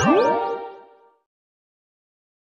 Bye.